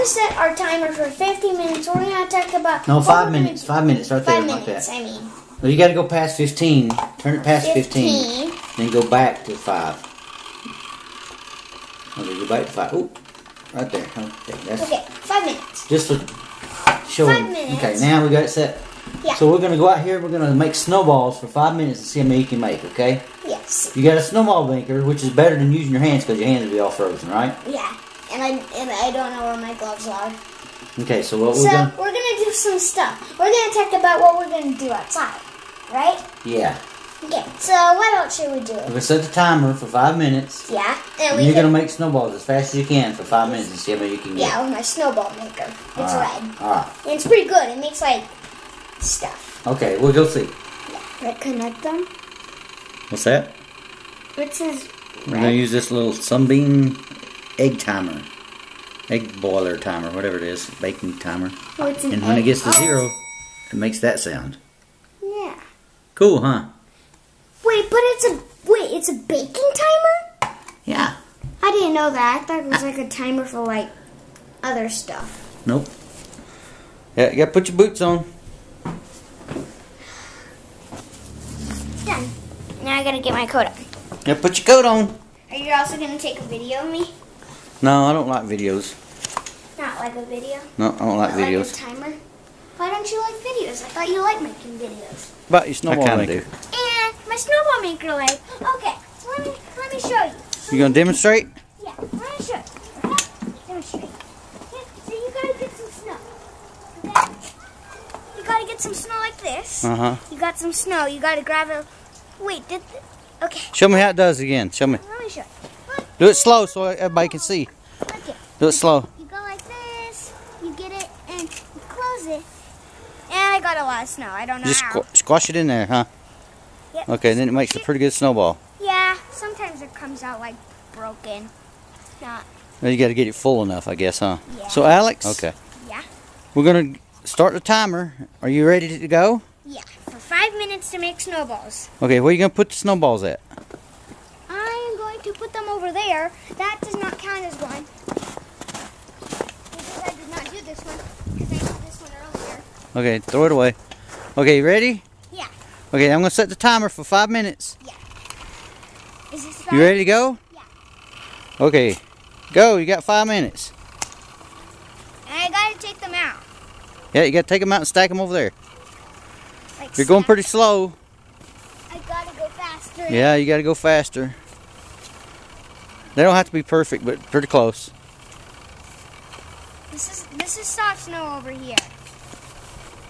gonna set our timer for 50 minutes. We're gonna talk about No, five minutes. Five minutes right there, five like minutes. that. I mean, Well, you got to go past 15. Turn it past 15. 15. Then go back to 5. Okay, go back to 5. Ooh, right there. Okay, that's Okay, five minutes. just for showing. Five minutes. Okay, now we got it set. Yeah. So we're going to go out here. We're going to make snowballs for 5 minutes and see how many you can make, okay? Yes. You got a snowball maker, which is better than using your hands because your hands will be all frozen, right? Yeah. And I and I don't know where my gloves are. Okay, so what we're going to... we're gonna do some stuff. We're gonna talk about what we're gonna do outside, right? Yeah. Okay. So what else should we do? We're going to set the timer for 5 minutes. Yeah. And And we you're can, going to make snowballs as fast as you can for 5 minutes and see how many you can get. yeah with my snowball maker. It's Alright, red. Alright. And it's pretty good. It makes like stuff. Okay, we'll go see. Like connect them. What's that? It says We're going to use this little sunbeam egg timer. Egg boiler timer, whatever it is. Baking timer. Oh, it's an And when it gets to zero, it makes that sound. Yeah. Cool, huh? Wait, but it's a wait. It's a baking timer. Yeah. I didn't know that. I thought it was like a timer for like other stuff. Nope. Yeah, you got to put your boots on. Done. Now I gotta get my coat on. Yeah, put your coat on. Are you also gonna take a video of me? No, I don't like videos. Not like a video. No, I don't like Not Like videos. a timer. Why don't you like videos? I thought you liked making videos. But your snowball kinda maker. And my snowball maker like. Okay, let me let me show you. You gonna demonstrate? Yeah, let me show you. Okay? Demonstrate. Okay, so you gotta get some snow. Okay? You gotta get some snow like this. Uh huh. You got some snow. You gotta grab a. Wait, did. th- Okay, Show me how it does again. Show me. let me show you. Look, Do it slow so everybody can see. look. Do it slow. You go like this. You get it and you close it. And I got a lot of snow. I don't know Just how. squ- squash it in there, huh? Yep. Okay, then it makes a pretty good snowball. Yeah, sometimes it comes out like broken. Not. Well, you got to get it full enough, I guess, huh? Yeah. So, Alex. Okay. Yeah. We're gonna start the timer. Are you ready to go? Yeah, for five minutes to make snowballs. Okay, where are you gonna put the snowballs at? I am going to put them over there. That does not count as one. Because I did not do this one. Because I did this one earlier. Okay, throw it away. Okay, you ready? Yeah. Okay, I'm gonna set the timer for five minutes. Is this You ready to go? Yeah. Okay, go. You got five minutes. And I gotta take them out. Yeah, you gotta take them out and stack them over there. Like You're going pretty slow. I gotta go faster. Yeah, you gotta go faster. They don't have to be perfect, but pretty close. This is this is soft snow over here.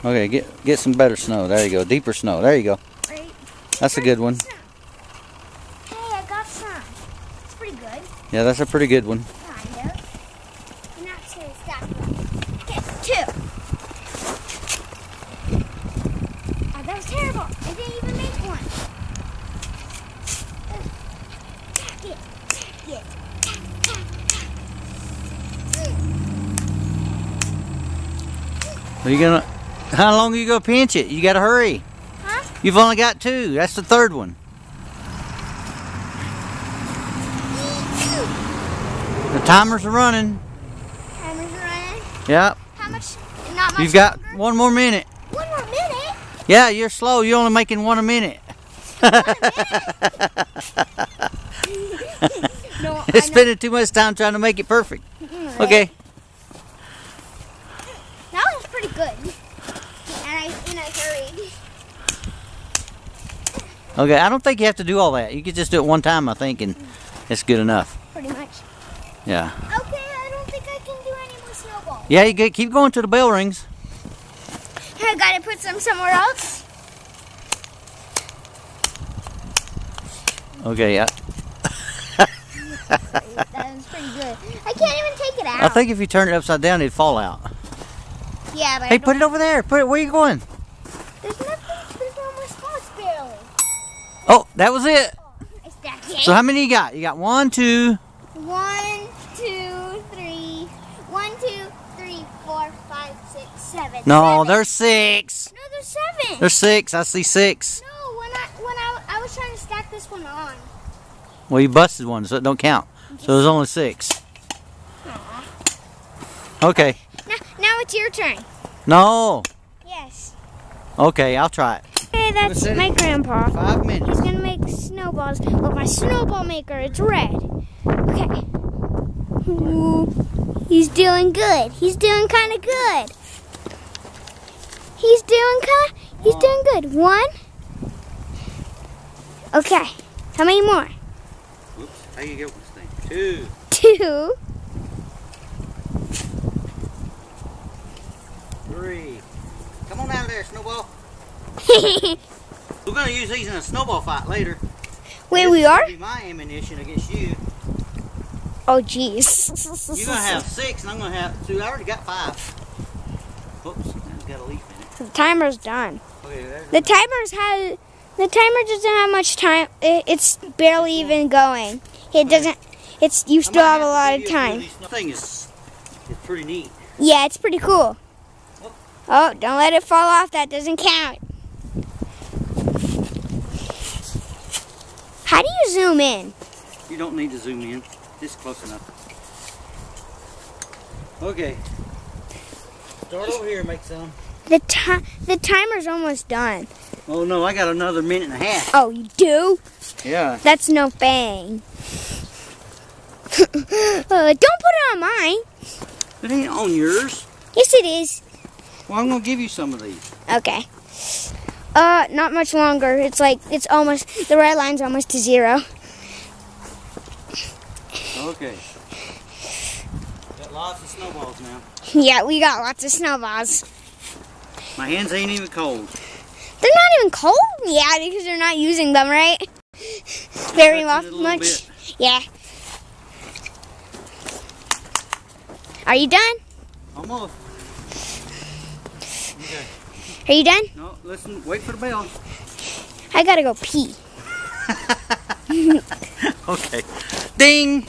Okay, get get some better snow. There you go. Deeper snow. There you go. Right? That's a good one. Hey, I got some. It's pretty good. Yeah, that's a pretty good one. Kind of. You're not saying stack them. Okay, two. Oh, that was terrible. I didn't even make one. Tack it. Tack it. Tack, tack, tack. Are you gonna? How long are you gonna pinch it? You gotta hurry. Huh? You've only got two. That's the third one. The timers are running. Timer's running. Yep. How much? Not much You've got longer? one more minute. One more minute. Yeah, you're slow. You're only making one a minute. No, You're spending too much time trying to make it perfect. Right. Okay. That was pretty good. And I and I hurried. Okay. I don't think you have to do all that. You could just do it one time, I think, and it's good enough. Pretty much. Yeah. Okay, I don't think I can do any more snowballs. Yeah. You keep going till the bell rings. I gotta put some somewhere else. Okay. Yeah. That was pretty good. I can't even take it out. I think if you turn it upside down, it'd fall out. Yeah, but Hey, put it over there. Put it. Where are you going? There's nothing. There's no more spots barely. Oh, that was it. So how many you got? You got one, two. One, two, three. One, two, three, four, five, six, seven. No, Seven. there's six. no, there's seven. There's six. I see six. no, when I when I I was trying to stack this one on. Well, you busted one, so it don't count. So there's only six. Okay. Now, now it's your turn. No. Yes. Okay, I'll try it. That's Listen. my grandpa. Five minutes. He's gonna make snowballs. Look, my snowball maker, it's red. Okay. Ooh, he's doing good. He's doing kind of good. He's doing kind. He's doing good. One. Okay. How many more? Whoops. How you get this thing? Two. Two. Three. Come on out of there, Snowball. Wait, We're gonna use these in a snowball fight later. Where we This is are? Be my ammunition against you. Oh, jeez. You're gonna have six, and I'm gonna have two. I already got five. Oops, that's got a leaf in it. The timer's done. Okay, The timer's had. The timer doesn't have much time. It, it's barely even going. It doesn't. It's you still might have a lot of you a few time. snow- thing is, is pretty neat. Yeah, it's pretty cool. Oh. oh, don't let it fall off. That doesn't count. How do you zoom in? You don't need to zoom in. Just close enough. Okay. Start over here and make some. The ti- the timer's almost done. Oh no, I got another minute and a half. Oh, you do? Yeah. That's no bang. uh, don't put it on mine. It ain't on yours. Yes, it is. Well, I'm gonna give you some of these. Okay. Uh, not much longer. It's like it's almost the red line's almost to zero. Okay. Got lots of snowballs now. Yeah, we got lots of snowballs. My hands ain't even cold. They're not even cold Yeah, because they're not using them, right? Very Touching lo- it a little much. bit. Yeah. Are you done? Almost. Okay. Are you done? No, listen. Wait for the bell. I gotta go pee. okay. Ding.